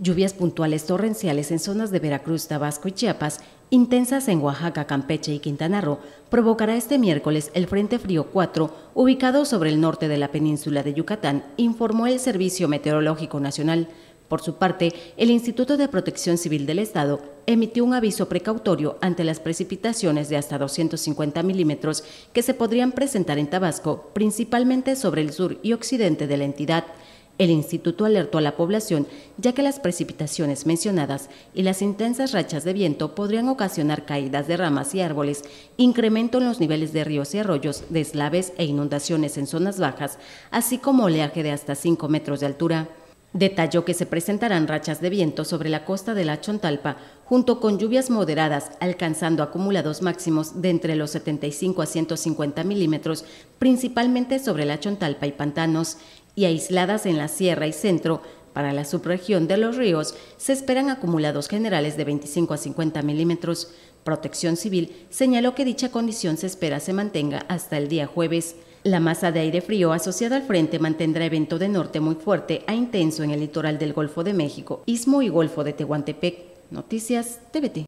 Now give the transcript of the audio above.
Lluvias puntuales torrenciales en zonas de Veracruz, Tabasco y Chiapas, intensas en Oaxaca, Campeche y Quintana Roo, provocará este miércoles el Frente Frío 4, ubicado sobre el norte de la península de Yucatán, informó el Servicio Meteorológico Nacional. Por su parte, el Instituto de Protección Civil del Estado emitió un aviso precautorio ante las precipitaciones de hasta 250 milímetros que se podrían presentar en Tabasco, principalmente sobre el sur y occidente de la entidad. El instituto alertó a la población ya que las precipitaciones mencionadas y las intensas rachas de viento podrían ocasionar caídas de ramas y árboles, incremento en los niveles de ríos y arroyos, deslaves e inundaciones en zonas bajas, así como oleaje de hasta 5 metros de altura. Detalló que se presentarán rachas de viento sobre la costa de la Chontalpa, junto con lluvias moderadas, alcanzando acumulados máximos de entre los 75 a 150 milímetros, principalmente sobre la Chontalpa y pantanos, y aisladas en la sierra y centro, para la subregión de los ríos se esperan acumulados generales de 25 a 50 milímetros. Protección Civil señaló que dicha condición se espera se mantenga hasta el día jueves. La masa de aire frío asociada al frente mantendrá evento de norte muy fuerte a intenso en el litoral del Golfo de México, Istmo y Golfo de Tehuantepec. Noticias TVT.